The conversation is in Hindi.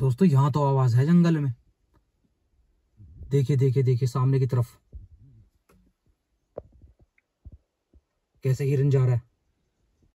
दोस्तों, यहाँ तो आवाज़ है जंगल में। देखिए देखिए देखिए, सामने की तरफ़। कैसे हिरन जा रहा है?